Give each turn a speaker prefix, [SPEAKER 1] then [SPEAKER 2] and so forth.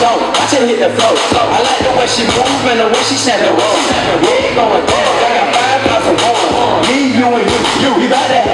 [SPEAKER 1] stone. Watch her hit the floor. I like the way she move and the way she snap the roll. We ain't going down. I got five thousand more. Me, you, and you, you. We about to